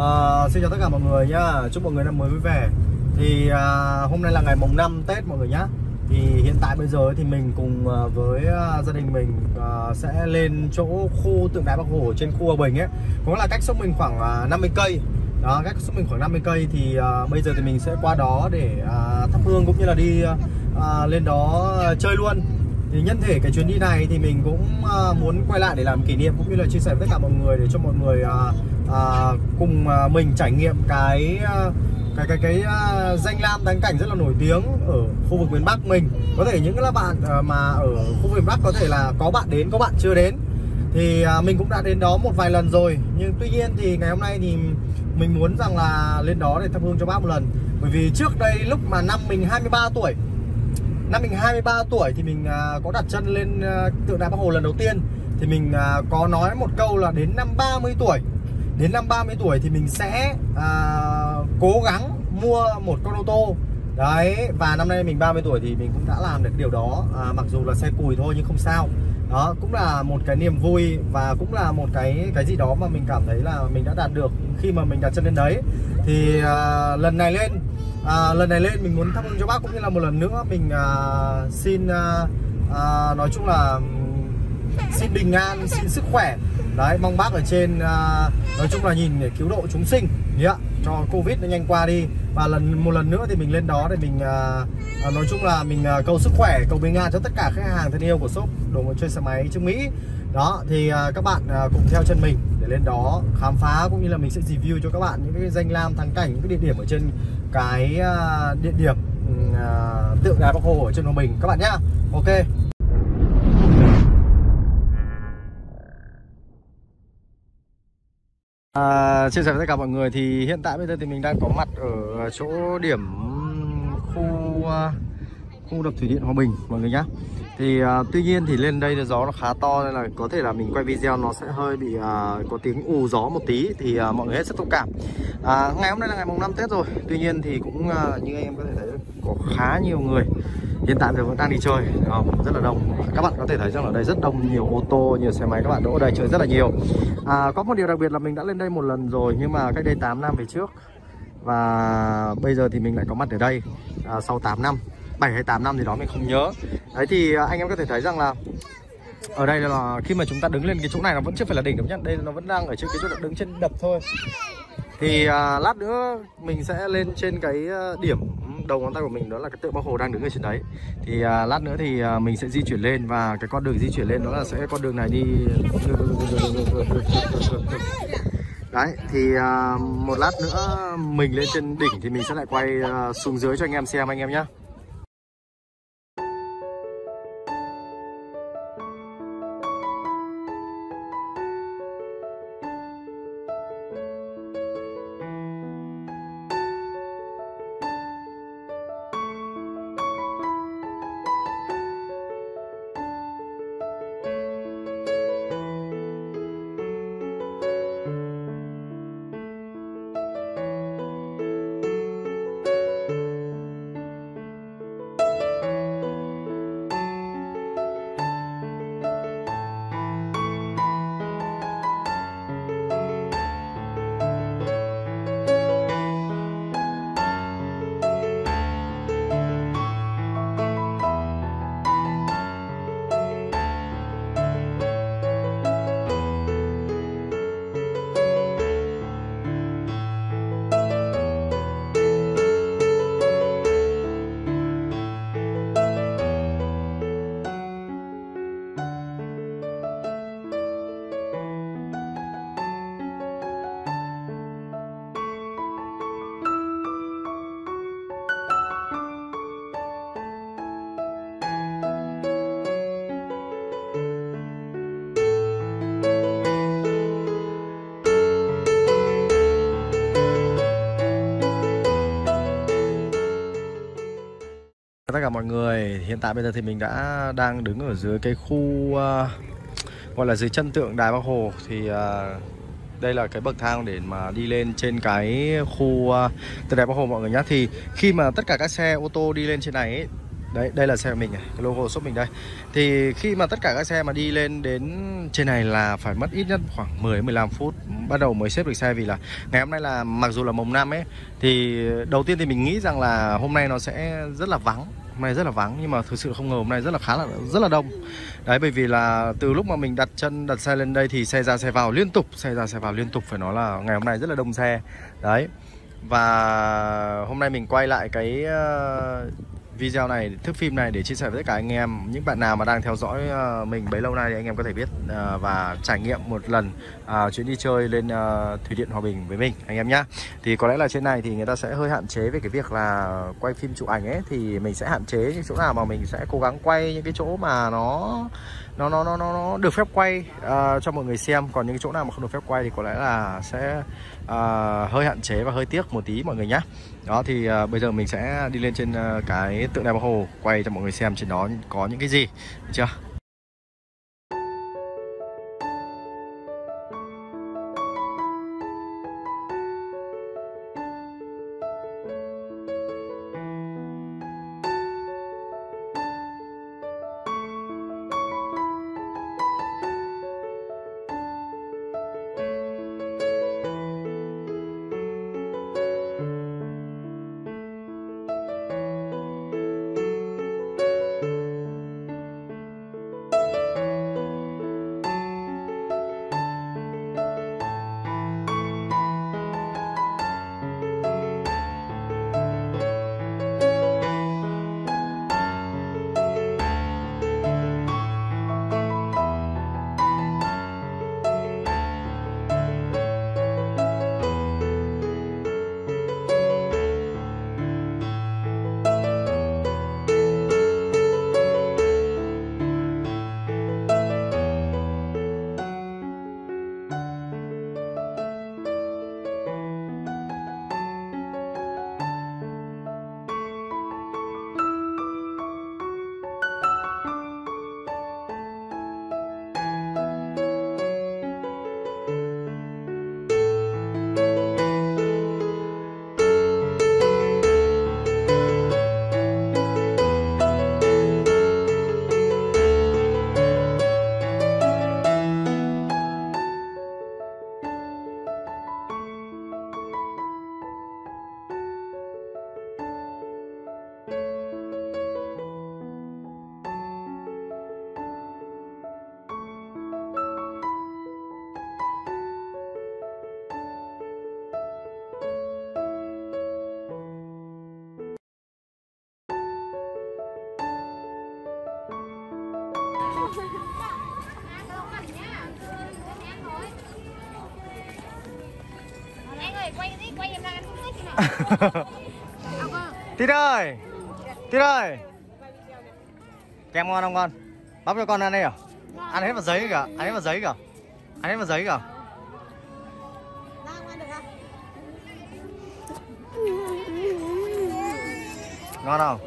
À, xin chào tất cả mọi người nhá. Chúc mọi người năm mới vui vẻ. Thì à, hôm nay là ngày mùng 5 Tết mọi người nhá. Thì hiện tại bây giờ thì mình cùng à, với à, gia đình mình à, sẽ lên chỗ khu tượng đài Bắc Hồ trên khu Hòa Bình ấy. Cũng là cách sông mình khoảng à, 50 cây. Đó cách sông mình khoảng 50 cây thì à, bây giờ thì mình sẽ qua đó để à, thắp hương cũng như là đi à, lên đó chơi luôn thì nhân thể cái chuyến đi này thì mình cũng uh, muốn quay lại để làm kỷ niệm cũng như là chia sẻ với tất cả mọi người để cho mọi người uh, uh, cùng uh, mình trải nghiệm cái uh, cái cái cái uh, danh lam thắng cảnh rất là nổi tiếng ở khu vực miền Bắc mình. Có thể những các bạn uh, mà ở khu vực miền Bắc có thể là có bạn đến có bạn chưa đến. Thì uh, mình cũng đã đến đó một vài lần rồi. Nhưng tuy nhiên thì ngày hôm nay thì mình muốn rằng là lên đó để thắp hương cho bác một lần. Bởi vì trước đây lúc mà năm mình 23 tuổi năm mình 23 tuổi thì mình à, có đặt chân lên à, tượng đài Bắc Hồ lần đầu tiên. Thì mình à, có nói một câu là đến năm 30 tuổi. Đến năm 30 tuổi thì mình sẽ à, cố gắng mua một con ô tô. Đấy và năm nay mình 30 tuổi thì mình cũng đã làm được điều đó. À, mặc dù là xe cùi thôi nhưng không sao. Đó cũng là một cái niềm vui và cũng là một cái cái gì đó mà mình cảm thấy là mình đã đạt được khi mà mình đặt chân lên đấy. Thì à, lần này lên à, lần này lên mình muốn thắp hương cho bác cũng như là một lần nữa mình à, xin à, à, nói chung là xin bình an xin sức khỏe. Đấy mong bác ở trên à, nói chung là nhìn để cứu độ chúng sinh yeah, cho covid nó nhanh qua đi. Và lần một lần nữa thì mình lên đó để mình à, à, nói chung là mình à, cầu sức khỏe cầu bình an cho tất cả khách hàng thân yêu của shop đồ chơi xe máy trương mỹ đó thì à, các bạn à, cùng theo chân mình để lên đó khám phá cũng như là mình sẽ review cho các bạn những cái danh lam thắng cảnh những cái địa điểm ở trên cái à, địa điểm ừ, tượng đài Bắc Hồ ở trên Hòa Bình. Các bạn nhá. Ok. À, chia sẻ với tất cả mọi người thì hiện tại bây giờ thì mình đang có mặt ở chỗ điểm khu khu đập thủy điện Hòa Bình mọi người nhá thì uh, tuy nhiên thì lên đây là gió nó khá to nên là có thể là mình quay video nó sẽ hơi bị uh, có tiếng ù gió một tí. Thì uh, mọi người hết sức thông cảm. Uh, ngày hôm nay là ngày mùng 5 Tết rồi. Tuy nhiên thì cũng uh, như anh em có thể thấy có khá nhiều người hiện tại giờ vẫn đang đi chơi. Không? rất là đông. Các bạn có thể thấy rằng ở đây rất đông nhiều ô tô nhiều xe máy các bạn đỗ ở đây chơi rất là nhiều. À, có một điều đặc biệt là mình đã lên đây một lần rồi nhưng mà cách đây 8 năm về trước. Và bây giờ thì mình lại có mặt ở đây à, sau 8 năm. 7 hay 8 năm thì đó mình không nhớ. Đấy thì à, anh em có thể thấy rằng là ở đây là khi mà chúng ta đứng lên cái chỗ này nó vẫn chưa phải là đỉnh đâu nhá. Đây nó vẫn đang ở trên cái chỗ đứng trên đập thôi. Thì à, lát nữa mình sẽ lên trên cái à, điểm đầu ngón tay của mình đó là cái tượng Bác Hồ đang đứng ở trên đấy. Thì à, lát nữa thì à, mình sẽ di chuyển lên và cái con đường di chuyển lên đó là sẽ con đường này đi Đấy thì à, một lát nữa mình lên trên đỉnh thì mình sẽ lại quay à, xuống dưới cho anh em xem anh em nhé tất cả mọi người hiện tại bây giờ thì mình đã đang đứng ở dưới cái khu uh, gọi là dưới chân tượng đài bắc hồ. Thì uh, đây là cái bậc thang để mà đi lên trên cái khu uh, tượng đài bắc hồ mọi người nhé thì khi mà tất cả các xe ô tô đi lên trên này ấy, Đấy, đây là xe của mình này, cái logo shop mình đây. Thì khi mà tất cả các xe mà đi lên đến trên này là phải mất ít nhất khoảng 10-15 phút Bắt đầu mới xếp được xe. Vì là ngày hôm nay là mặc dù là mùng năm ấy Thì đầu tiên thì mình nghĩ rằng là hôm nay nó sẽ rất là vắng hôm nay rất là vắng nhưng mà thực sự không ngờ hôm nay rất là khá là rất là đông. Đấy bởi vì là từ lúc mà mình đặt chân đặt xe lên đây thì xe ra xe vào liên tục xe ra xe vào liên tục phải nói là ngày hôm nay rất là đông xe. Đấy và hôm nay mình quay lại cái uh, video này, thước phim này để chia sẻ với tất cả anh em. Những bạn nào mà đang theo dõi ờ, mình bấy lâu nay thì anh em có thể biết ờ, và trải nghiệm một lần ờ, chuyến đi chơi lên Thủy Điện Hòa Bình với mình anh em nhá. Thì có lẽ là trên này thì người ta sẽ hơi hạn chế về cái việc là quay phim chụp ảnh ấy Thì mình sẽ hạn chế những chỗ nào mà mình sẽ cố gắng quay những cái chỗ mà nó nó nó nó nó được phép quay uh, cho mọi người xem. Còn những chỗ nào mà không được phép quay thì có lẽ là sẽ uh, hơi hạn chế và hơi tiếc một tí mọi người nhé đó thì uh, bây giờ mình sẽ đi lên trên uh, cái tượng đài bắc hồ quay cho mọi người xem trên đó có những cái gì được chưa? Tít ơi Tít ơi. Kem ngon không con? Bắp cho con ăn đây à? Ăn hết vào giấy kìa, Ăn hết vào giấy kìa. Ăn hết vào giấy kìa. Ngon không?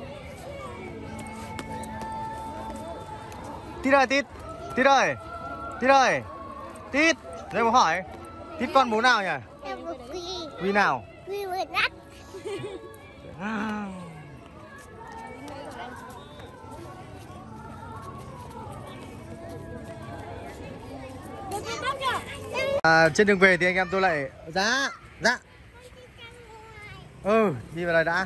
Tít ơi, Tít. Tít ơi Tít ơi. Tít, Đây một hỏi. Tít con bố nào nhỉ? Quy. Nào? Quy vừa nát à, trên đường về thì anh em tôi lại dạ dạ. Ừ đi vào đây đã.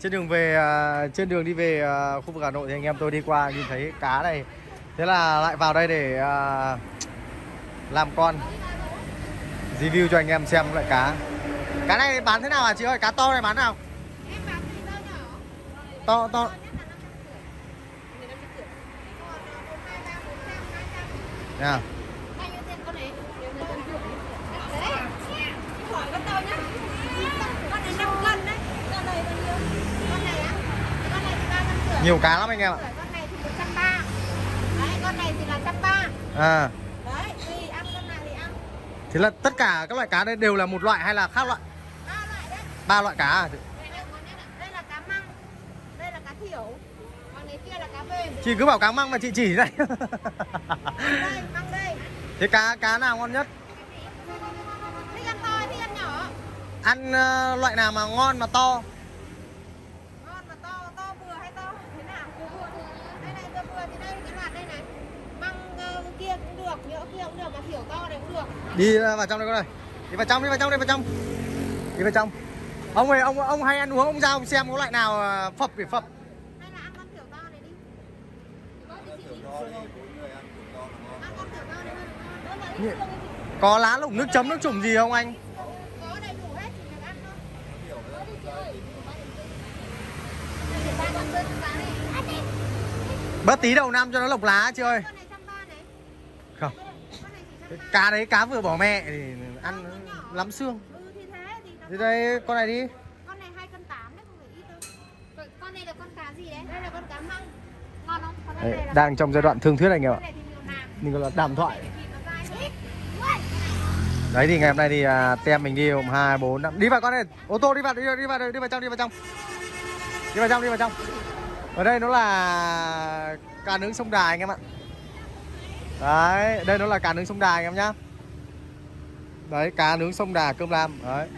Trên đường về à, trên đường đi về à, khu vực hà nội thì anh em tôi đi qua nhìn thấy cá này. Thế là lại vào đây để à, làm con review cho anh em xem loại cá. Cá này bán thế nào à chị ơi? Cá to này bán nào? To to. Nha. Nhiều cá lắm anh em ạ. Con này thì 130 đấy con này thì là 130 à đấy thì ăn con nào thì ăn thế là tất cả các loại cá đây đều là một loại hay là khác loại? Ba loại đấy. Ba loại cá à? đây là cá măng. Đây là cá thiểu. Còn này kia là cá mềm chị cứ bảo cá măng mà chị chỉ đây. Đây măng đây. Thế cá cá nào ngon nhất? Thích ăn to thích ăn nhỏ? Ăn uh, loại nào mà ngon mà to ngon mà to to vừa hay to thế nào đi vào trong đây con ơi. Đi vào trong đi vào trong đi vào trong. Đi vào trong. Ông ơi ông ông hay ăn uống ông ra ông xem có loại nào à, phập để phập. Hay là ăn con kiểu to này đi. Có lá lủng nước chấm nước trùng gì không anh? Bớt tí đầu năm cho nó lộc lá chị ơi. Không này cá đấy cá vừa bỏ mẹ thì ăn lắm xương. Ừ thì thế thì thì đây con này đi. con này hai cân tám đấy không phải ít đâu. Con- này là con cá gì đấy? Đây là con cá măng. Ngon không? Con này Đấy, là đang trong giai đoạn thương thuyết anh em ạ. này mình gọi là đàm thoại. Đấy. Thì ngày hôm nay thì à, tem mình đi hôm hai bốn năm. Đi vào con này. Ô tô đi vào đi vào đi vào đi vào trong đi vào trong. Đi vào trong đi vào trong. Ở đây nó là cá nướng sông đà anh em ạ đấy đây nó là cá nướng sông đà anh em nhá. Đấy cá nướng sông đà cơm lam. Đấy.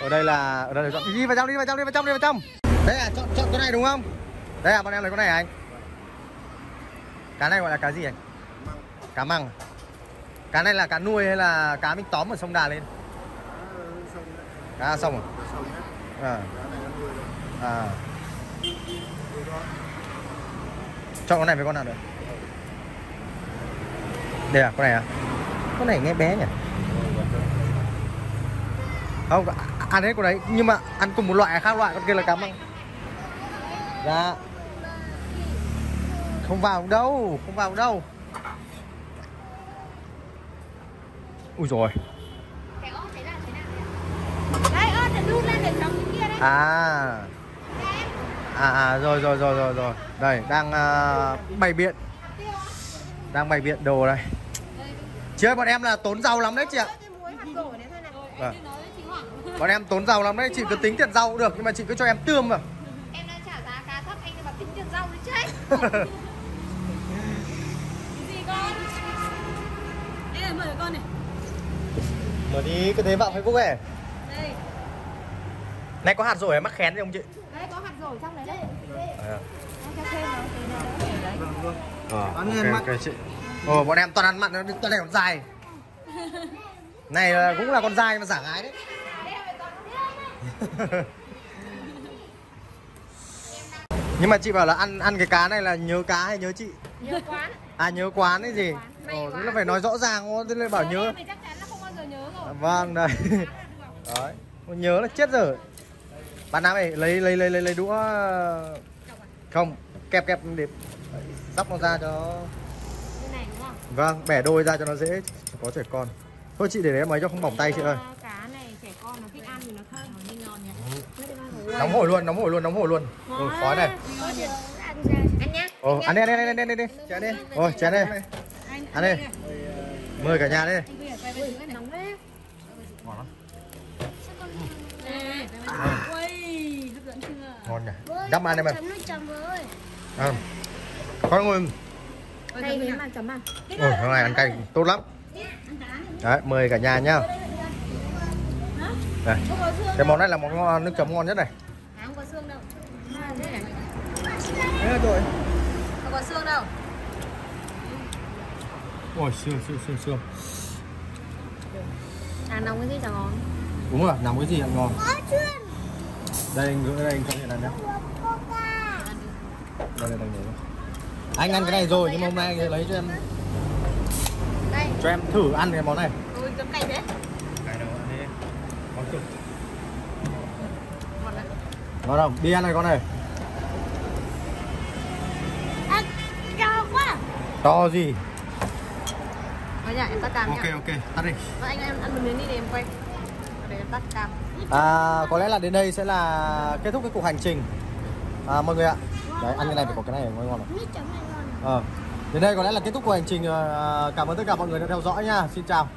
Ở đây là ở đây là chọn. Đi vào trong đi vào trong đi vào trong đi vào trong. Đấy à chọn chọn con này đúng không? Đấy à bọn em lấy con này à anh. Cá này gọi là cá gì anh? Cá măng. Cá này là cá nuôi hay là cá mình tóm ở sông đà lên? Cá sông à à, à. chọn con này với con nào được? Đây à con này à? Con này nghe bé nhỉ? Không ăn hết con đấy nhưng mà ăn cùng một loại khác loại con kia là cá măng. Dạ. Không vào đâu không vào đâu. Ui rồi à. À à rồi rồi rồi rồi rồi. Đây đang uh, bày biện. Đang bày biện đồ đây chơi bọn em là tốn rau lắm đấy chị ạ. Cái Vâng. bọn em tốn rau lắm đấy chị cứ tính tiền rau cũng được nhưng mà chị cứ cho em tươm vào. Em đang trả giá cá thấp anh mà tính tiền rau đấy chứ. Ấy gì con? Đây là mời con này. Mở đi cứ thế vào facebook ấy. Đây. Này có hạt rồi em mắc khén gì không chị? Đấy có hạt rổi trong đấy đấy. À, Em cho thêm vào tí nữa đấy ờ, ok, ok chị Ồ, bọn em toàn ăn mặn, toàn này còn dài. Này là cũng là con dài mà giả gái đấy. Nhưng mà chị bảo là ăn ăn cái cá này là nhớ cá hay nhớ chị? Nhiều quán. À nhớ quán ấy gì? Ồ, thế là phải nói rõ ràng thế lại bảo nhớ Thì chắc chắn là không bao giờ nhớ rồi. Vâng, đây Đấy, nhớ là chết rồi. Bạn Nam ơi, lấy lấy lấy lấy lấy đũa. Không, kẹp kẹp để sắp nó ra cho Như này đúng không? Vâng, bẻ đôi ra cho nó dễ Có trẻ con. Thôi chị để đấy em ấy cho không bỏng tay chị ơi. Cá này trẻ con nó thích ăn thì nó thơm nó ngon nhỉ? Nóng hổi luôn, nóng hổi luôn, nóng hổi luôn. Ừ, Khói này. Ăn nhá. Ồ, ăn đi, ăn đi, ăn đi, ăn đi, ăn đi. Chén đi. Ôi, chén đi. Ăn đi. Mời cả nhà đi. Nóng đấy Ngon lắm? Ngon nhỉ. Đắp ăn em ơi chấm nước chấm với. À. Con ngồi Đây thế mà chấm à? Ôi, hôm nay ăn cay tốt lắm. Đấy, mời cả nhà nhá. Đây. Cái món này là món ngon, nước chấm ngon nhất này. À, không có xương đâu. Đấy rồi Không có xương đâu. Ôi, xương, xương, xương, xương. À, nóng cái gì chẳng ngon? Đúng rồi, nằm cái gì ăn ngon? Đây, anh gửi đây, anh cho hiện ăn nhá. Coca Đây, đây, đây, đây. Anh ăn cái này rồi, nhưng mà hôm nay anh sẽ lấy cho em. Đây, Cho em thử ăn cái món này. Ui, chấm cay thế. Cái đâu ăn đi Món cực Ngon không? Đi ăn này con này. À, to quá. To gì? Nhỉ, em tắt cam Ok, nhá. ok, tắt đi. Và anh em ăn một miếng đi để em quay. Để em tắt cam. À, có lẽ là đến đây sẽ là kết thúc cái cuộc hành trình. À, mọi người ạ đấy ăn cái này phải có cái này mới ngon chấm này ngon. Ờ đến đây có lẽ là kết thúc cuộc hành trình Ờ, cảm ơn tất cả mọi người đã theo dõi nha. Xin chào